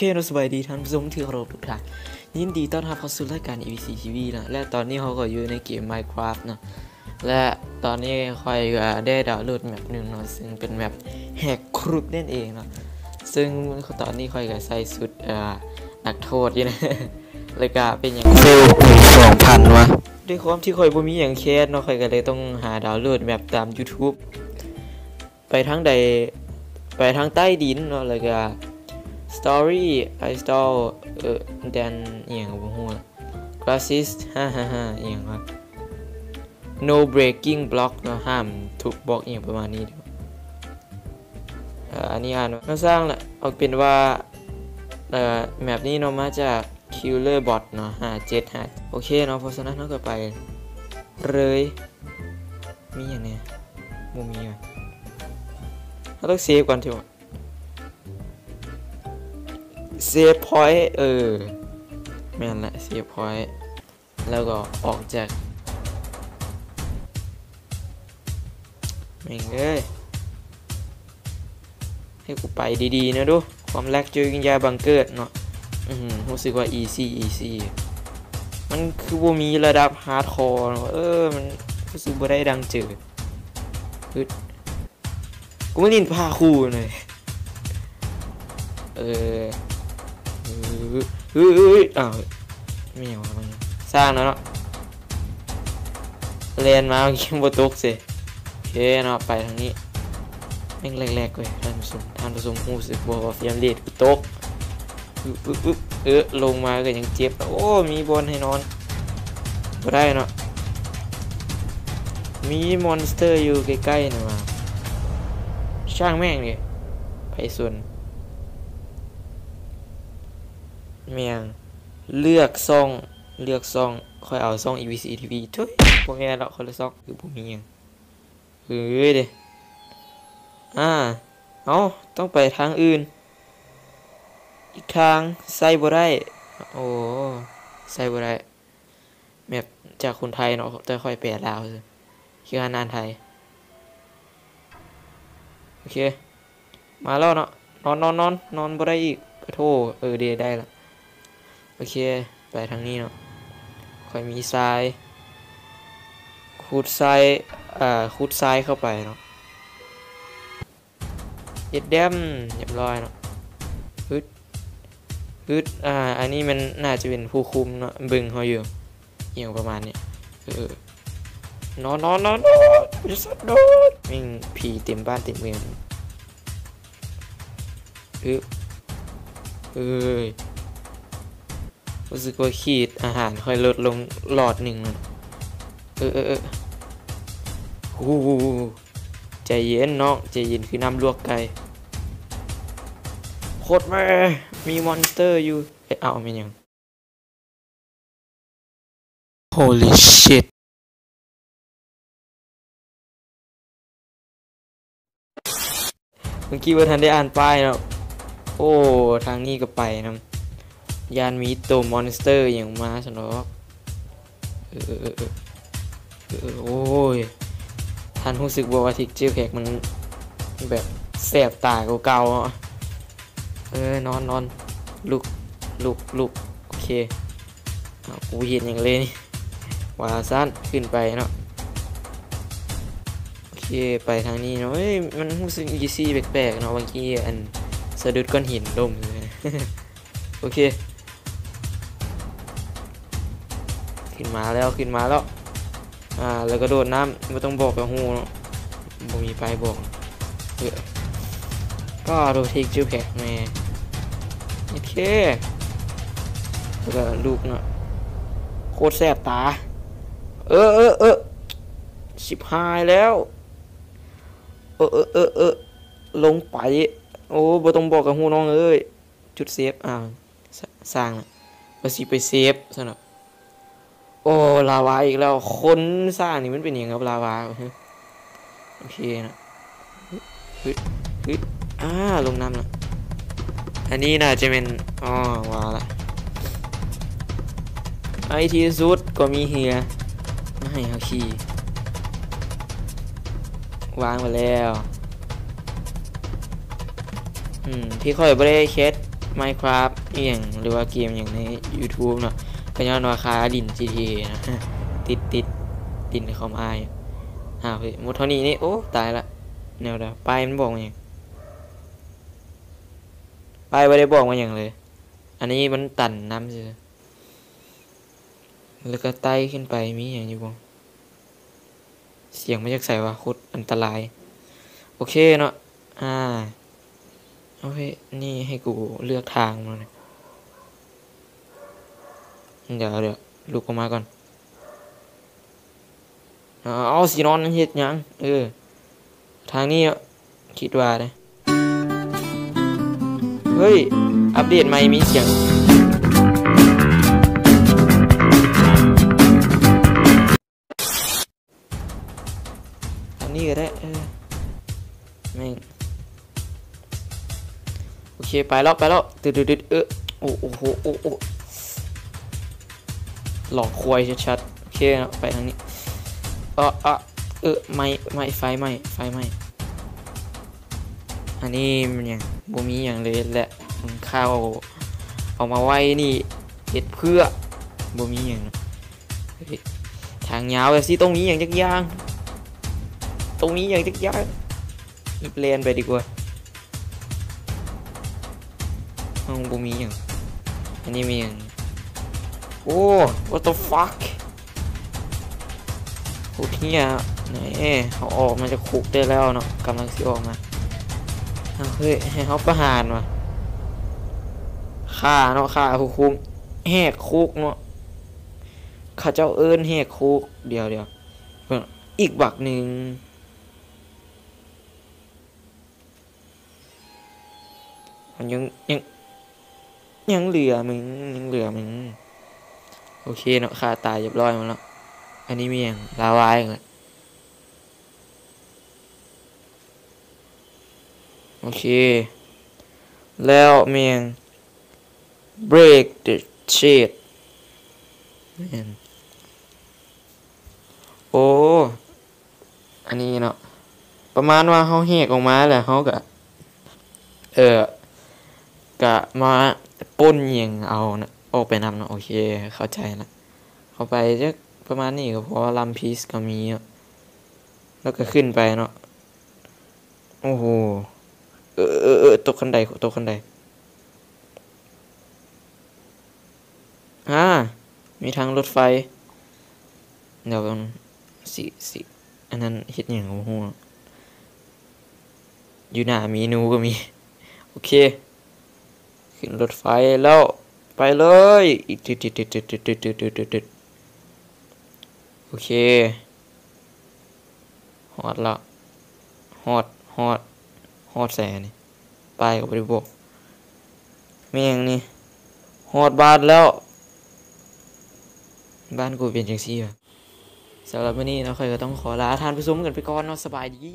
เคเราสบายดีท่านผู้ชมที่เคารพทุกท่านยินดีต้อนรับเข้าสู่รายการ EVC TV นะ และตอนนี้เขาก็อยู่ในเกม Minecraft นะ และตอนนี้ค่อยก็ได้ดาวน์โหลดแมปหนึ่งเนาะซึ่งเป็นแมปแหกครุฑนั่นเองเนาะซึ่งตอนนี้ค่อยก็ใส่สุดเอ่อนักโทษอยู่นะเลยก็เป็นอย่างเซลสองพันวะด้วยความที่ค่อยบ่มีอย่างแคสเนาะค่อยก็เลยต้องหาดาวน์โหลดแมปตาม YouTube ไปทางใดไปทางใต้ดินเนาะแล้วก็ story I stall เออ then อย่างบ่ฮู้อะ glasses ฮ่าฮ่าฮ่าอย่างวะ no breaking block เนาะห้ามถูกบล็อกอย่างประมาณนี้เดี๋ยวอ่ออันนี้อ่านว่าสร้างละเอาเป็นว่าเอ่อแมปนี้เนาะมาจาก killer bot เนาะ575โอเคเนาะเพราะฉะนั้นเราก็ไปเลยมีอย่างเนี้ยบ่มีว่ะเราต้องเซฟก่อนทีวะ เซฟพอยต์เออแม่นละเซฟพอยต์แล้วก็ออกจากแม่งเอ้ยให้กูไปดีๆนะดู ความแรกเจอกินยาบังเกิดเนาะอือหือรู้สึกว่า easy easy มันคือบ่มีระดับฮาร์ดคอร์เออ มันรู้สึกบ่ได้ดังเจอคือกูไม่ลินพาคู่เลยเออ เฮ้ยเฮ้ยอ้าวไม่เอาแล้วมันสร้างแล้วเนาะเรียนมาเมื่อกี้บตกสิโอเคเนาะไปทางนี้แม่งแรกๆเว้ยท่านผู้ชมท่านผู้ชมรู้สึกบ่ว่าเฟียมเลดกูตกปึ๊บปึ๊บเออลงมาก็ยังเจ็บโอ้มีบอลให้นอนบ่ได้เนาะมีมอนสเตอร์อยู่ใกล้ๆนะมาช่างแม่งเลยไปส่วน เมียงเลือกซ่องเลือกซ่องค่อยเอาซ่อง EVC TV ทุยพวกแม่เราคนละซ่องคือผมมีหยังเฮ้ยเด้อ่าเอาต้องไปทางอื่น อีกทางใส่บ่ได้โอ้ใส่บ่ได้แบบจากคนไทยเนาะแต่ค่อยแปลลาวคืออานานไทย โอเค มาแล้วเนาะนอนนอนนอนนอนบ่ได้อีกขอโทษเออเดได้ละ โอเค ไปทางนี้เนาะค่อยมีทรายขุดทรายอ่าขุดทรายเข้าไปเนาะเย็ดแดมเรียบร้อยเนาะฮึดฮึดอ่า อันนี้มันน่าจะเป็นผู้คุมเนาะบึงเขาอยู่เอียงประมาณเนี้ยเออนอนนอนนอนนอนจะสัตว์นอนมิ่งผีเต็มบ้านเต็มเมืองฮึเอ้ย รู้สึกว่าขีดอาหารค่อยลดลงหลอดหนึ่งเออเออเออโอ้ใจเย็นน้องใจเย็นคือน้ำลวกไก่โคตรแม่มีมอนสเตอร์อยู่เอ๊ะเอาไม่ยัง Holy shit เมื่อกี้ว่าทันได้อ่านป้ายแล้ว โอ้ ทางนี้ก็ไปนะ ยานมีตัวมอนสเตอร์อย่างมาสนอกเออเออเออโอ้ยท่านรู้สึกว่าว่าทิกเจอร์แขกมันแบบแสบตาเก่าๆอะเออนอนนอนลุกลุกลุกโอเคเอากูเห็นอย่างเลยนี่ว่าสั้นขึ้นไปเนาะโอเคไปทางนี้เนาะเฮ้ยมันรู้สึกอีซี่แปลกๆเนาะบางทีอันสะดุดก้อนหินลมเลยโอเค มาแล้วขึ้นมาแล้ว อ่า แล้วก็โดดน้ำไม่ต้องบอกกับหูเนาะบ่มีไฟบอกเออก็โดดทิกจูแพกแม่โอเคแล้วก็ลูกเนาะโคตรแสบตา เออเออเออชิบหายแล้ว เออเออเออเออลงไป โอ้บ่ต้องบอกกับหูน้องเอ้ยจุดเซฟอ่าสร้างละว่าสิไปเซฟซะหน่อย โอ้ลาวาอีกแล้วคนสร้างนี่มันเป็นอย่างกับลาวาโอเคนะฮึดฮึดอ่าลงน้ำละอันนี้น่าจะเป็นอ๋อวาละไอทีสุดก็มีเฮียไมาให้เขาขี่วางไปแล้วอืมที่ค่อยไม่ได้เคส Minecraft อย่างหรือว่าเกมอย่างใน YouTube เนาะ ก็ย้อนว่าคาดิน GTA นะติดติดดินคอมไออ้าวเฮ้ยหมดเท่านี้นี่โอ้ตายละแนวเดียวไปมันบอกมาอย่างไปไม่ได้บอกมาอย่างเลย อันนี้มันตันน้ำเฉยแล้วก็ไต่ขึ้นไปมีอย่างอยู่บ่เสียงไมาจากใส่ว่าโคตรอันตราย โอเคเนาะอ่าโอเค นี่ให้กูเลือกทางมาเลย เดี๋ยวเดี๋ยวลุกออกมาก่อนเอาสีนอนนั่นเฮ็ดยังเออ ทางนี้คิดว่านะเฮ้ย อัปเดตใหม่มีเสียงอันนี้ก็ได้เออแม่งโอเค ไปแล้ว ไปแล้ว ตึ๊ดตึ๊ดเออโอ้โหโอ้โอ้ หลอกควายชัดๆโอเคนะไปทางนี้เออเออเออไม่ไม่ไฟไม่ไฟไม่อันนี้มันยังบ่มีอย่างเลยแหละมันข้าวเอามาไว้นี่เห็ดเพื่อบ่มีอย่างทางยาวแบบสิตรงนี้อย่างจักยางตรงนี้อย่างจักยางอีเลนไปดีกว่าห้องบูมีอย่างอันนี้มีอย่าง โอ้ what the fuck พวกเนี้ยไหนเขาออกมาจากคุกได้แล้วเนาะกำลังสิออกมาเฮ้ยให้เขาประหารว่ะฆ่าเนาะฆ่าคุมแหกคุกเนาะเขาเจ้าเอิ้นแหกคุกเดี๋ยวเดี๋ยวอีกบักหนึ่งยังยังยังเหลือมึงยังเหลือมึง โอเคเนาะค่าตายเรียบร้อยมดแล้ว อันนี้มีอย่างลาวายเลยโอเค แล้วเมียง break the shit แม่นโอ้ อันนี้เนาะ ประมาณว่าเขาแหกออกมาแหละเขาก็เออกะมาป้นยิงเอานะ ออกไปนำนะโอเค เข้าใจละเข้าไปจะประมาณนี้ก็เพราะว่าลัมพีสก็มีแล้วก็ขึ้นไปเนาะโอ้โหเออเออเออตกคันใดตกคันใดอ่ามีทางรถไฟ เดี๋ยวกันสิสิอันนั้นเฮ็ดอย่างหัวอยู่หน้ามีนูก็มี โอเค ขึ้นรถไฟแล้ว ไปเลยติดติดติดติดติดติดติดติดติดโอเคฮอดละฮอดฮอดฮอดแสนี่ไปกับบริบกแม่งนี่ฮอดบ้านแล้ว บ้านกูเป็นจังซี่อะสำหรับวันนี้เราเคยก็ต้องขอลาทานผู้ชมกันไปก่อนเนาะสบายดี